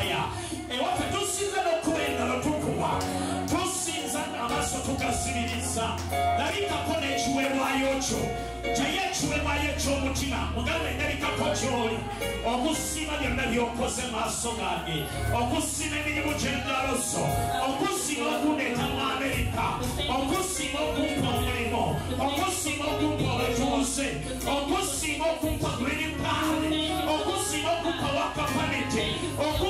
kaya. Ewaffe tusinza n'okubenga batukuwa tusinza amaaso tugasiririza labikako n'ekiweebwayo kyo gyayo ekiweebwayo eky'omutima mugambe ndabikako kyoli okusiima byonna by'okoze maaso gange okusiima emirimu gy'engalo zo okusiima okundeeta mu amerika. Okusiima okumpa omulimu okusiima okumpa obutuuze okusiima okumpa green card. Okusiima okumpa wakapanite okusiima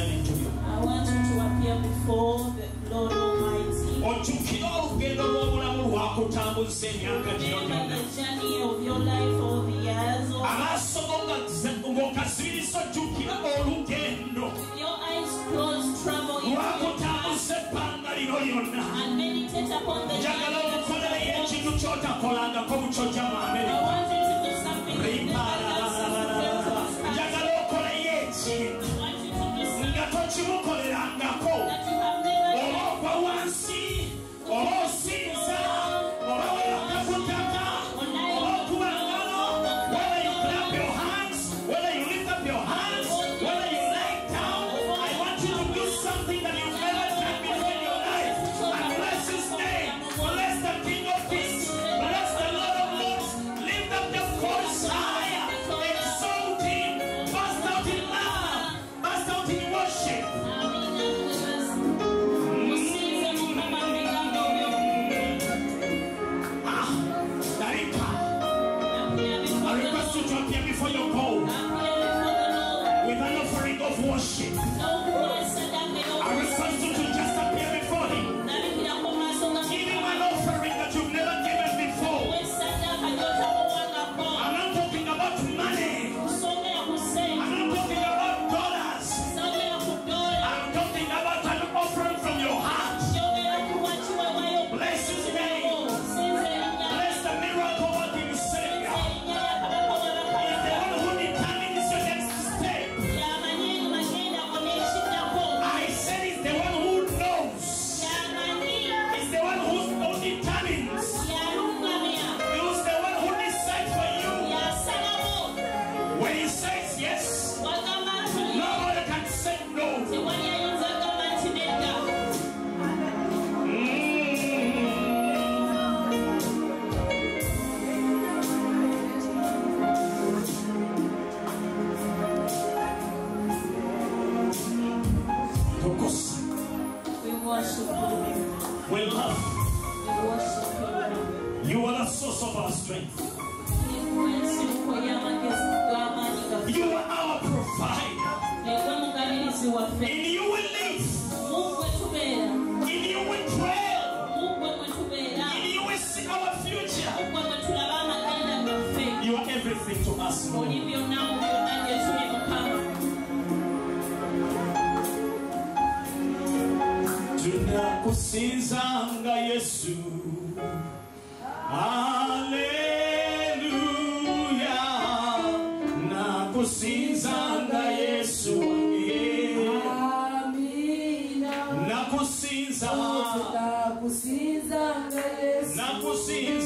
you. I want you to appear before the Lord Almighty. Ojjukira olugendo lw'obulamu lwako otambuzza emyaka gyonna. Amaaso ng'okasibiriza ojjukira olugendo lwako otambuzza ebbanga nakusinzanga yesu. Wange nakusinza nakusinza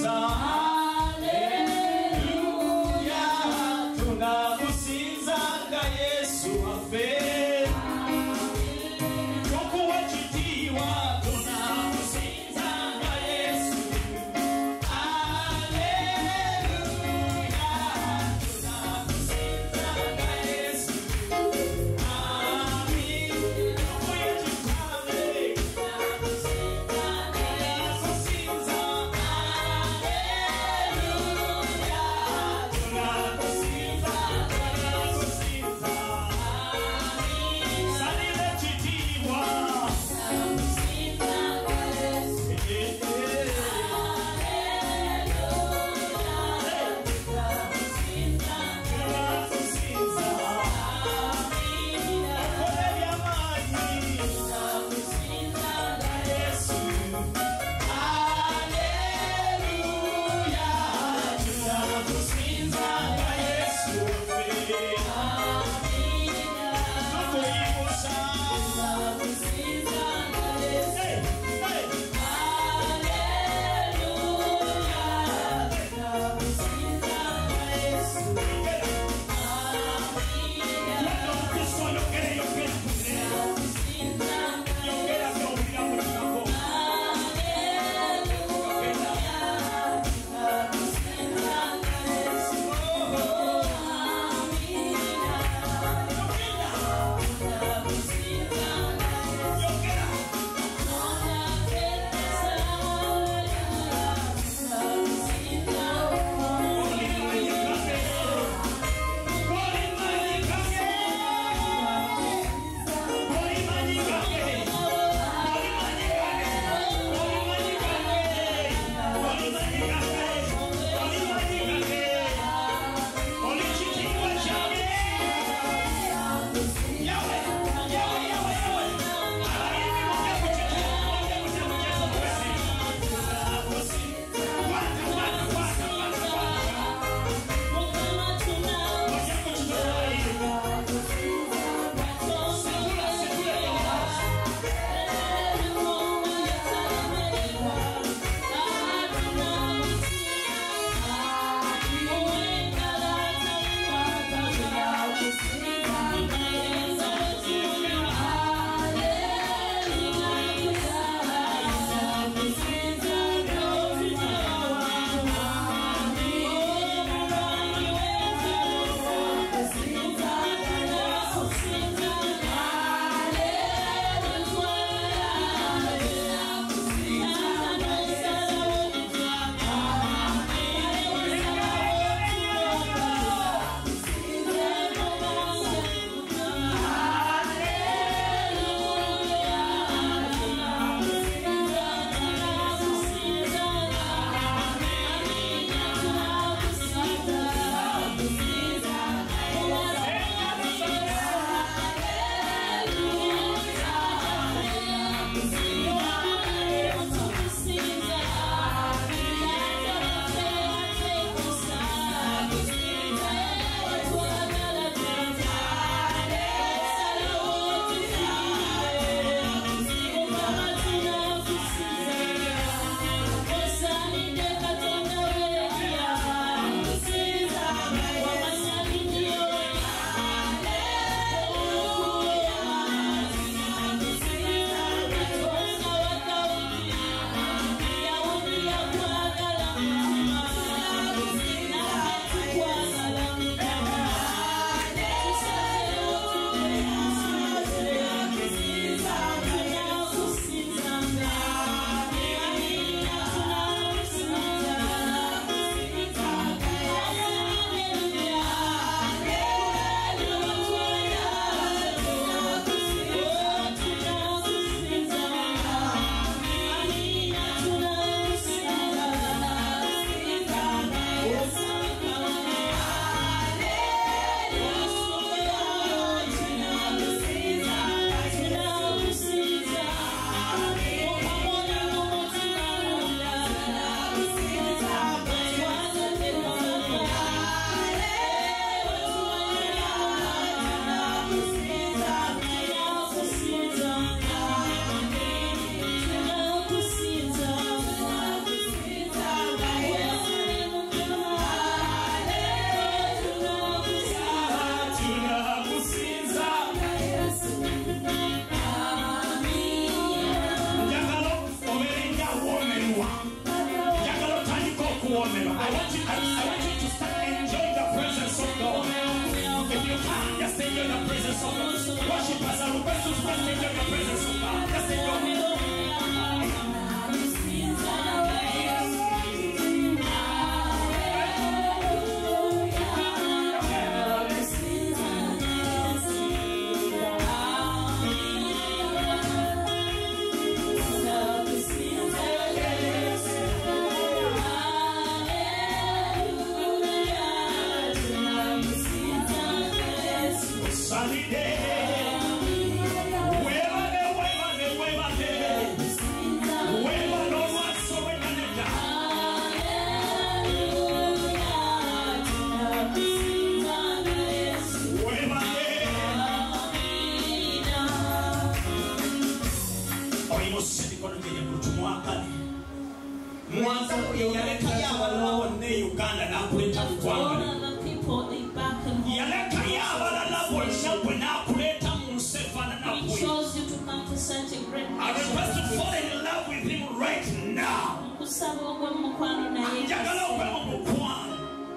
I request to fall in love with him right now.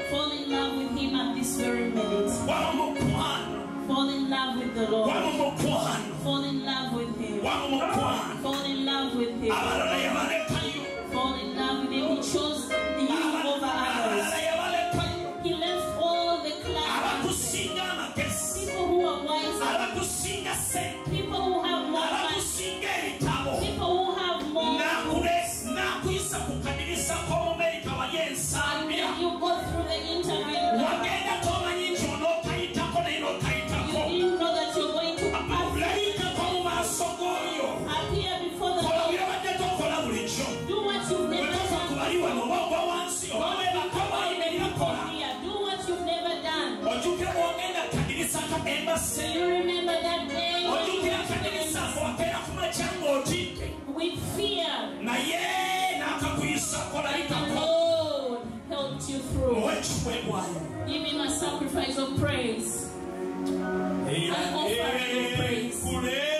Fall in love with him at this very minute. Fall in love with the Lord. Fall in love with him. Fall in love with him. Fall in love with him. He chose hasi ojuke akanirisa bwakeraku makyango ogiike na yee nakakuyisakola litako you through. Give him a sacrifice of praise. An offering of praise.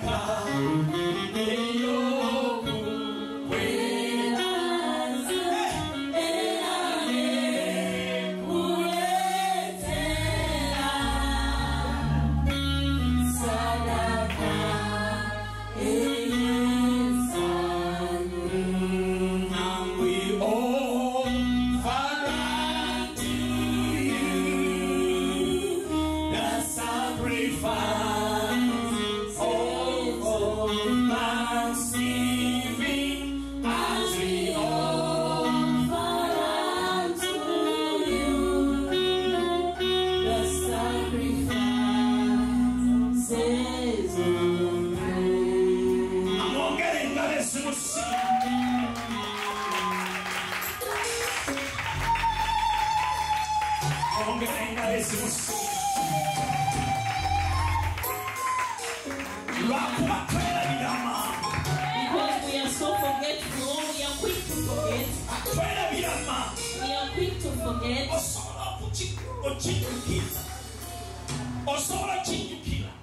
my God. Hey, We are so forgetful, we are quick to forget. We are quick to forget.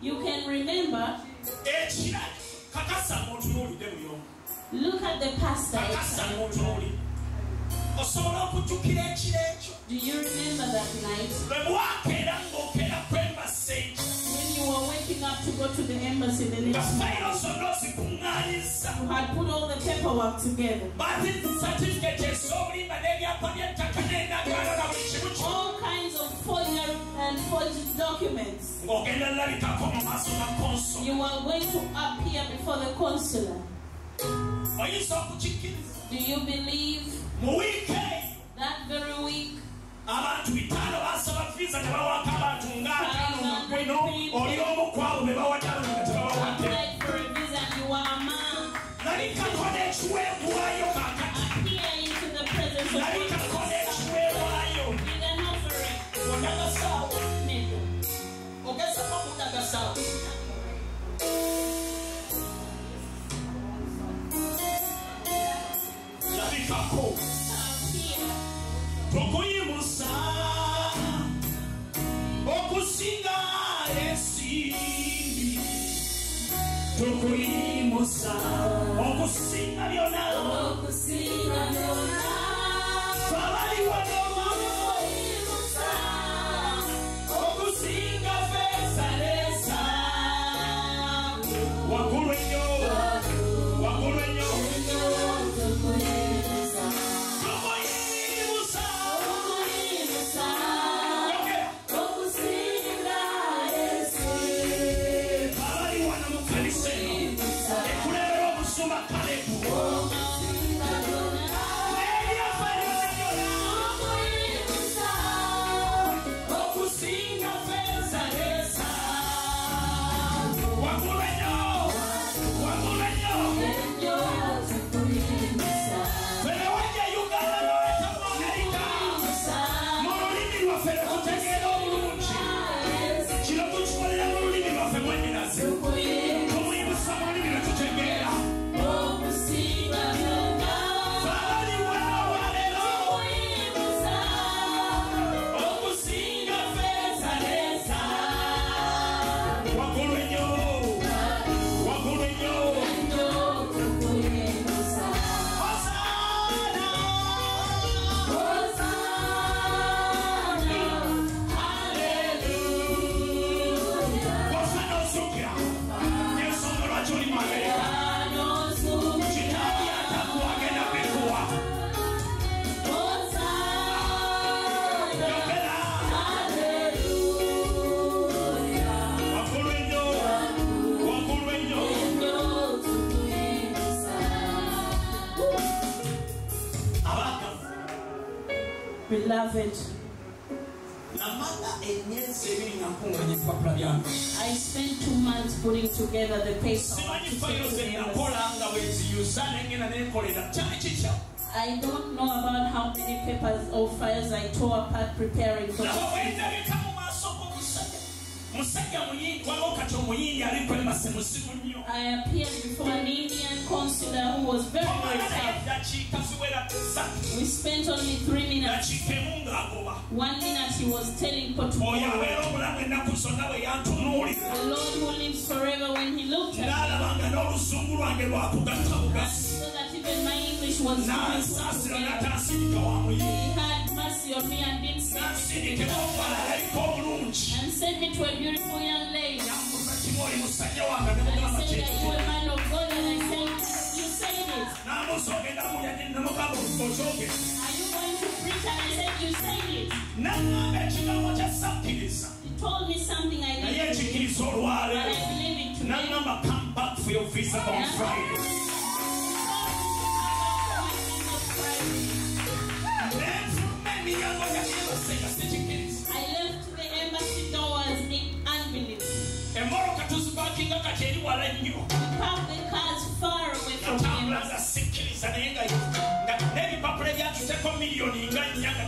You can remember. Look at the pastor. do you remember that night? members in the who had put all the paperwork together. All kinds of forged and forged documents. You are going to appear before the consular. Do you believe that very week? I appeared before an Indian consular who was very, very tough. We spent only three minutes. One minute he was telling Portugal. The Lord who lives forever when he looked at me. I saw that even my English was not Yomi and Dinsa and sent me to a beautiful young lady. And said that you were a man of God and I said, you said it. Are you going to preach? And I said, you said it. He told me something I didn't but I believe it today. Come back for your visa on Friday. Even ingana nyanga